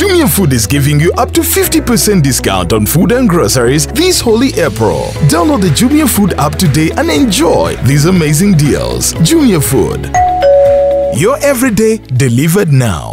Jumia Food is giving you up to 50% discount on food and groceries this holy April. Download the Jumia Food app today and enjoy these amazing deals. Jumia Food. Your everyday delivered now.